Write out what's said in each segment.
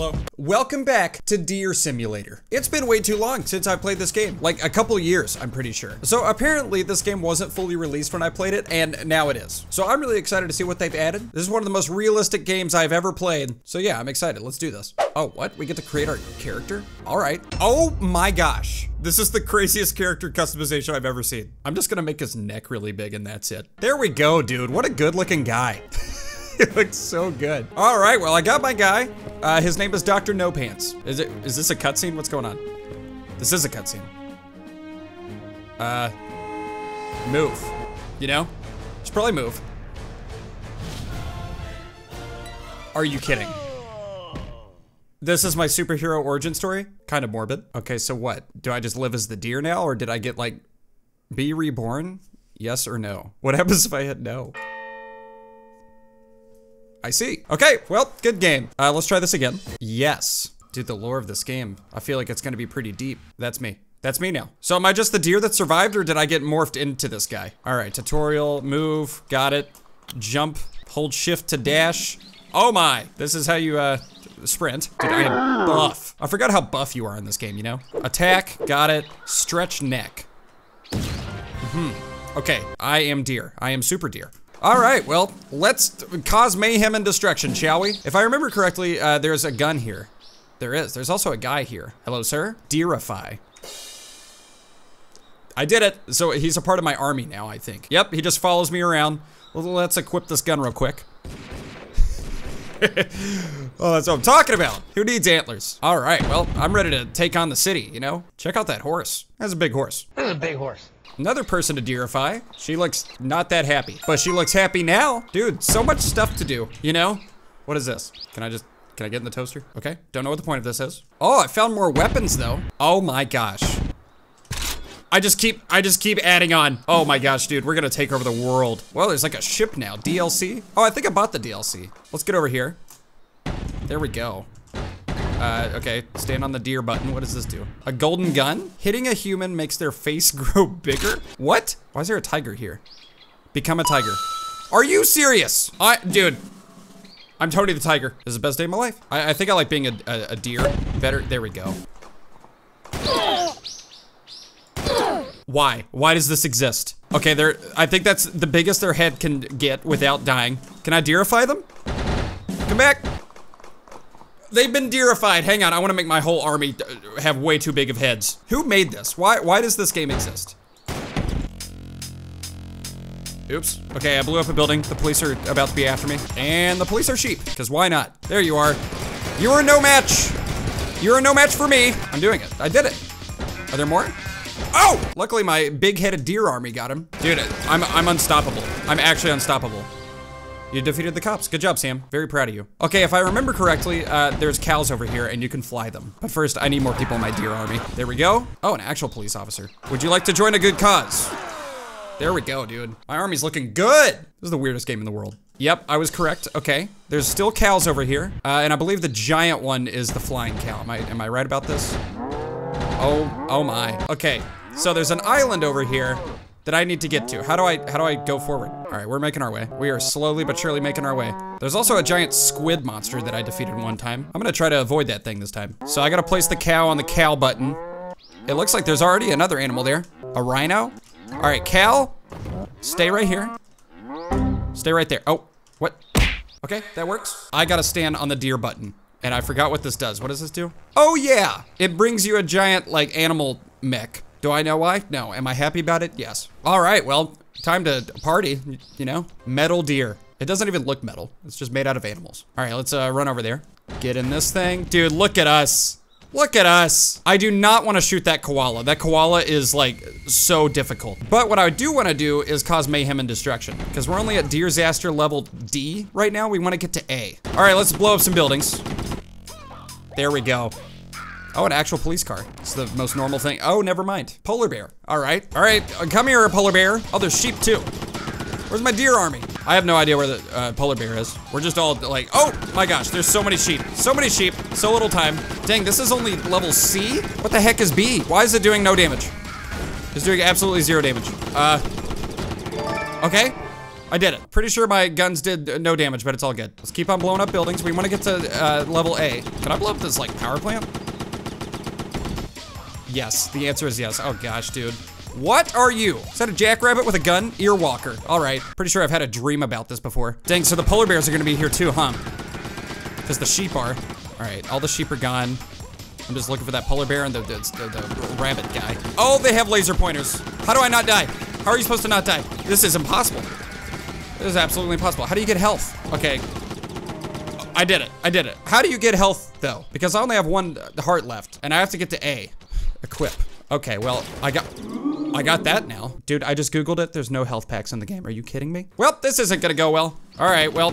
Hello. Welcome back to Deer Simulator. It's been way too long since I played this game. Like a couple years, I'm pretty sure. So apparently this game wasn't fully released when I played it, and now it is. So I'm really excited to see what they've added. This is one of the most realistic games I've ever played. So yeah, I'm excited. Let's do this. Oh, what? We get to create our character? All right. Oh my gosh. This is the craziest character customization I've ever seen. I'm just gonna make his neck really big and that's it. There we go, dude. What a good looking guy. looks so good. All right, well, I got my guy. Uh, his name is Dr. No Pants. Is it? Is this a cutscene? What's going on? This is a cutscene. Uh, move. You know? Should probably move. Are you kidding? This is my superhero origin story? Kind of morbid. Okay, so what? Do I just live as the deer now, or did I get, like, be reborn? Yes or no? What happens if I hit no? I see. Okay, well, good game. Uh, let's try this again. Yes. Dude, the lore of this game, I feel like it's gonna be pretty deep. That's me. That's me now. So am I just the deer that survived or did I get morphed into this guy? All right, tutorial, move, got it. Jump, hold shift to dash. Oh my, this is how you uh, sprint. Dude, I am buff. I forgot how buff you are in this game, you know? Attack, got it. Stretch neck. Hmm. Okay, I am deer. I am super deer. All right, well, let's cause mayhem and destruction, shall we? If I remember correctly, uh, there's a gun here. There is. There's also a guy here. Hello, sir. Deerify. I did it. So he's a part of my army now, I think. Yep, he just follows me around. Let's equip this gun real quick. oh, that's what I'm talking about. Who needs antlers? All right, well, I'm ready to take on the city, you know? Check out that horse. That's a big horse. That's a big horse. Another person to deerify. She looks not that happy, but she looks happy now. Dude, so much stuff to do, you know? What is this? Can I just, can I get in the toaster? Okay, don't know what the point of this is. Oh, I found more weapons though. Oh my gosh. I just keep, I just keep adding on. Oh my gosh, dude, we're gonna take over the world. Well, there's like a ship now, DLC. Oh, I think I bought the DLC. Let's get over here. There we go. Uh, okay, stand on the deer button. What does this do? A golden gun? Hitting a human makes their face grow bigger? What? Why is there a tiger here? Become a tiger. Are you serious? I, dude, I'm Tony the Tiger. This is the best day of my life. I, I think I like being a, a, a deer better. There we go. Why? Why does this exist? Okay, there. I think that's the biggest their head can get without dying. Can I deerify them? Come back. They've been deerified. Hang on, I want to make my whole army uh, have way too big of heads. Who made this? Why? Why does this game exist? Oops. Okay, I blew up a building. The police are about to be after me. And the police are sheep, because why not? There you are. You are no match. You're no match for me. I'm doing it. I did it. Are there more? Oh! Luckily my big-headed deer army got him. Dude, I'm, I'm unstoppable. I'm actually unstoppable. You defeated the cops. Good job, Sam. Very proud of you. Okay, if I remember correctly, uh, there's cows over here and you can fly them. But first, I need more people in my deer army. There we go. Oh, an actual police officer. Would you like to join a good cause? There we go, dude. My army's looking good. This is the weirdest game in the world. Yep, I was correct. Okay. There's still cows over here. Uh, and I believe the giant one is the flying cow. Am I, am I right about this? Oh, oh my. Okay, so there's an island over here that I need to get to. How do I, how do I go forward? All right, we're making our way. We are slowly but surely making our way. There's also a giant squid monster that I defeated one time. I'm gonna try to avoid that thing this time. So I gotta place the cow on the cow button. It looks like there's already another animal there. A rhino? All right, cow, stay right here. Stay right there. Oh, what? Okay, that works. I gotta stand on the deer button. And I forgot what this does. What does this do? Oh yeah! It brings you a giant, like, animal mech. Do I know why? No. Am I happy about it? Yes. All right, well, time to party, you know? Metal deer. It doesn't even look metal. It's just made out of animals. All right, let's uh, run over there. Get in this thing. Dude, look at us. Look at us. I do not want to shoot that koala. That koala is like so difficult. But what I do want to do is cause mayhem and destruction because we're only at Deerzaster level D right now. We want to get to A. All right, let's blow up some buildings. There we go. Oh, an actual police car. It's the most normal thing. Oh, never mind. Polar bear. All right. All right. Uh, come here, polar bear. Oh, there's sheep too. Where's my deer army? I have no idea where the uh, polar bear is. We're just all like, oh my gosh, there's so many sheep. So many sheep, so little time. Dang, this is only level C? What the heck is B? Why is it doing no damage? It's doing absolutely zero damage. Uh, okay. I did it. Pretty sure my guns did no damage, but it's all good. Let's keep on blowing up buildings. We want to get to uh, level A. Can I blow up this like power plant? Yes, the answer is yes. Oh gosh, dude. What are you? Is that a jackrabbit with a gun? Earwalker. All right. Pretty sure I've had a dream about this before. Dang, so the polar bears are gonna be here too, huh? Because the sheep are. All right, all the sheep are gone. I'm just looking for that polar bear and the, the, the, the rabbit guy. Oh, they have laser pointers. How do I not die? How are you supposed to not die? This is impossible. This is absolutely impossible. How do you get health? Okay. I did it. I did it. How do you get health, though? Because I only have one heart left, and I have to get to A. Equip. Okay, well, I got... I got that now. Dude, I just Googled it. There's no health packs in the game. Are you kidding me? Well, this isn't gonna go well. All right, well,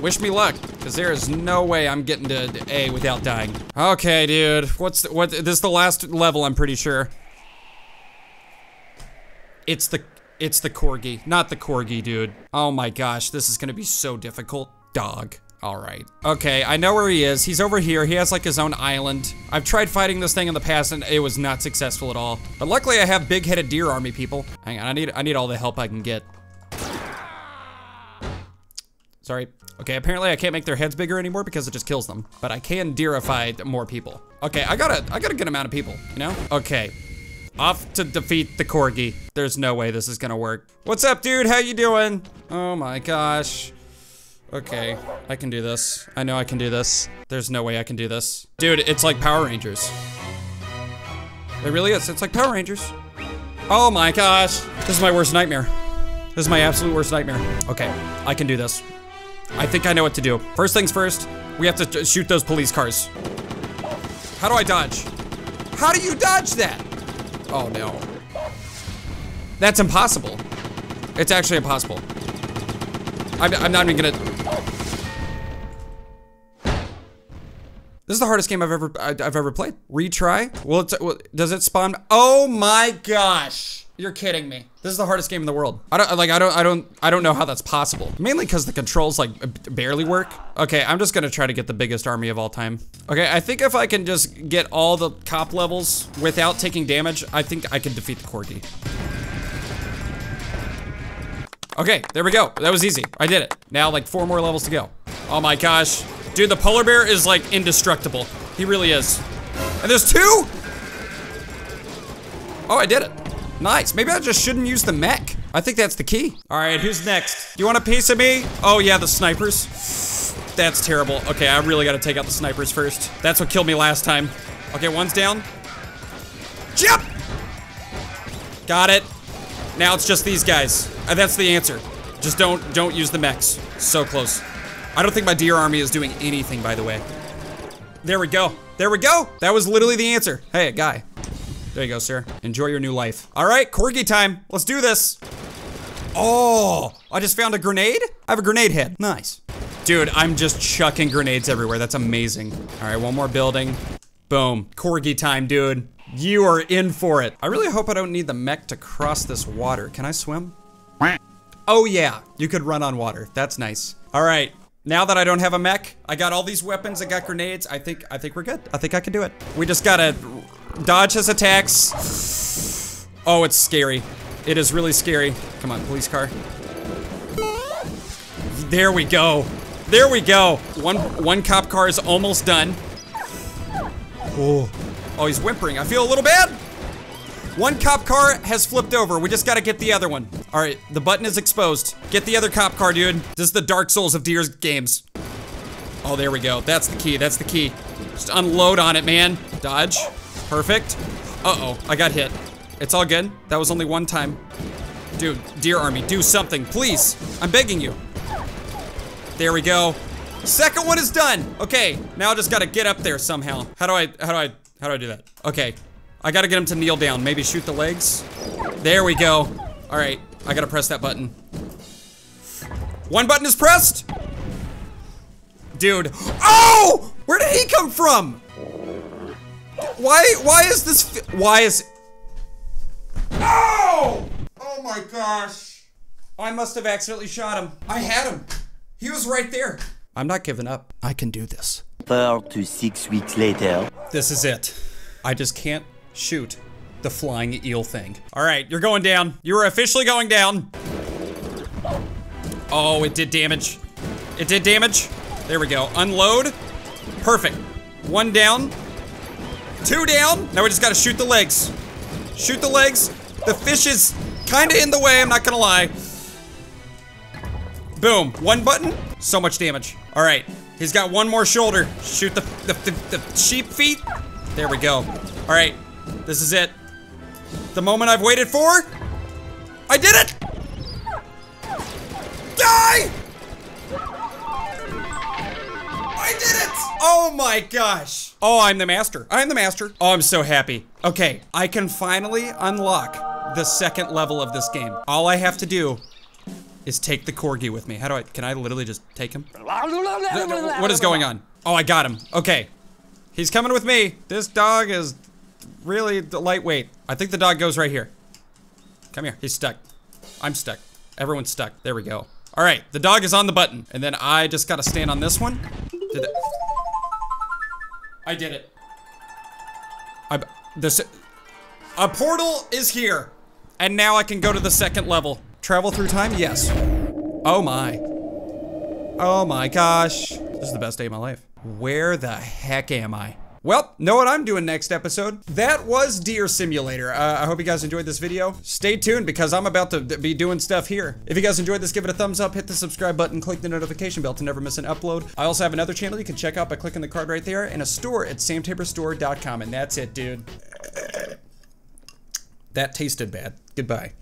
wish me luck, because there is no way I'm getting to A without dying. Okay, dude. What's the, what? This is the last level, I'm pretty sure. It's the, it's the Corgi, not the Corgi, dude. Oh my gosh, this is gonna be so difficult. Dog. All right. Okay, I know where he is. He's over here. He has like his own island. I've tried fighting this thing in the past and it was not successful at all. But luckily I have big-headed deer army people. Hang on, I need I need all the help I can get. Sorry. Okay, apparently I can't make their heads bigger anymore because it just kills them. But I can deerify more people. Okay, I got a I got a good amount of people, you know? Okay. Off to defeat the corgi. There's no way this is gonna work. What's up, dude? How you doing? Oh my gosh. Okay, I can do this. I know I can do this. There's no way I can do this. Dude, it's like Power Rangers. It really is. It's like Power Rangers. Oh my gosh. This is my worst nightmare. This is my absolute worst nightmare. Okay, I can do this. I think I know what to do. First things first, we have to shoot those police cars. How do I dodge? How do you dodge that? Oh no. That's impossible. It's actually impossible. I'm, I'm not even gonna, This is the hardest game I've ever I've ever played. Retry? Well, does it spawn? Oh my gosh! You're kidding me. This is the hardest game in the world. I don't like. I don't. I don't. I don't know how that's possible. Mainly because the controls like barely work. Okay, I'm just gonna try to get the biggest army of all time. Okay, I think if I can just get all the cop levels without taking damage, I think I can defeat the corgi. Okay, there we go. That was easy. I did it. Now like four more levels to go. Oh my gosh. Dude, the polar bear is like indestructible. He really is. And there's two? Oh, I did it. Nice. Maybe I just shouldn't use the mech. I think that's the key. All right, who's next? You want a piece of me? Oh yeah, the snipers. That's terrible. Okay, I really gotta take out the snipers first. That's what killed me last time. Okay, one's down. Jump! Got it. Now it's just these guys. Uh, that's the answer. Just don't don't use the mechs. So close. I don't think my deer army is doing anything, by the way. There we go. There we go. That was literally the answer. Hey, guy. There you go, sir. Enjoy your new life. All right, corgi time. Let's do this. Oh, I just found a grenade? I have a grenade head. Nice. Dude, I'm just chucking grenades everywhere. That's amazing. All right, one more building. Boom. Corgi time, dude. You are in for it. I really hope I don't need the mech to cross this water. Can I swim? Oh yeah, you could run on water. That's nice. All right, now that I don't have a mech, I got all these weapons, I got grenades, I think I think we're good. I think I can do it. We just gotta dodge his attacks. Oh, it's scary. It is really scary. Come on, police car. There we go. There we go. One one cop car is almost done. Oh, oh, he's whimpering. I feel a little bad. One cop car has flipped over. We just gotta get the other one. All right, the button is exposed. Get the other cop car, dude. This is the Dark Souls of Deer's games. Oh, there we go. That's the key. That's the key. Just unload on it, man. Dodge. Perfect. Uh-oh, I got hit. It's all good. That was only one time. Dude, Deer Army, do something, please. I'm begging you. There we go. Second one is done. Okay, now I just gotta get up there somehow. How do I, how do I, how do I do that? Okay, I gotta get him to kneel down. Maybe shoot the legs. There we go. All right, I gotta press that button. One button is pressed. Dude. Oh! Where did he come from? Why, why is this, why is, oh! Oh my gosh. I must have accidentally shot him. I had him. He was right there. I'm not giving up. I can do this. Four to six weeks later. This is it. I just can't shoot the flying eel thing. All right, you're going down. You are officially going down. Oh, it did damage. It did damage. There we go. Unload. Perfect. One down. Two down. Now we just gotta shoot the legs. Shoot the legs. The fish is kinda in the way, I'm not gonna lie. Boom. One button. So much damage. All right. He's got one more shoulder. Shoot the, the, the, the sheep feet. There we go. All right. This is it. The moment I've waited for. I did it! Die! I did it! Oh my gosh. Oh, I'm the master. I'm the master. Oh, I'm so happy. Okay, I can finally unlock the second level of this game. All I have to do is take the corgi with me. How do I, can I literally just take him? What is going on? Oh, I got him. Okay. He's coming with me. This dog is really lightweight. I think the dog goes right here. Come here. He's stuck. I'm stuck. Everyone's stuck. There we go. All right. The dog is on the button. And then I just got to stand on this one. Did? I did it. I, this, a portal is here. And now I can go to the second level. Travel through time? Yes. Oh my. Oh my gosh. This is the best day of my life. Where the heck am I? Well, know what I'm doing next episode. That was Deer Simulator. Uh, I hope you guys enjoyed this video. Stay tuned because I'm about to be doing stuff here. If you guys enjoyed this, give it a thumbs up, hit the subscribe button, click the notification bell to never miss an upload. I also have another channel you can check out by clicking the card right there and a store at samtaborstore.com. And that's it, dude. That tasted bad. Goodbye.